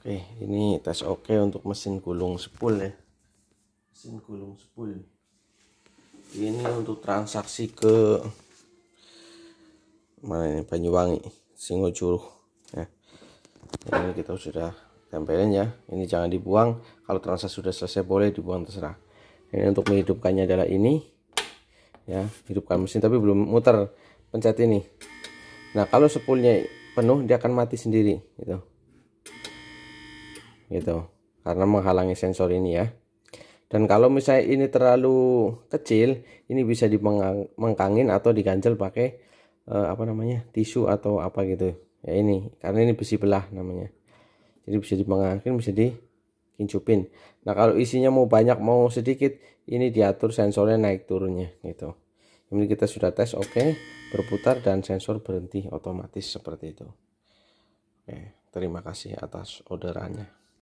Oke, ini tes oke untuk mesin gulung spool ya. Mesin gulung spool. Ini untuk transaksi ke mana ini Banyuwangi, Singojuru. Ya. Ini kita sudah tempelin ya. Ini jangan dibuang. Kalau transaksi sudah selesai boleh dibuang terserah. Ini untuk menghidupkannya adalah ini. Ya, hidupkan mesin tapi belum muter. Pencet ini. Nah, kalau spoolnya penuh dia akan mati sendiri gitu gitu. Karena menghalangi sensor ini ya. Dan kalau misalnya ini terlalu kecil ini bisa dimengkangin atau diganjel pakai uh, apa namanya tisu atau apa gitu. Ya ini karena ini besi belah namanya. Jadi bisa dimengkangin bisa dikincupin. Nah kalau isinya mau banyak mau sedikit ini diatur sensornya naik turunnya gitu. Ini kita sudah tes oke okay, berputar dan sensor berhenti otomatis seperti itu. Oke terima kasih atas orderannya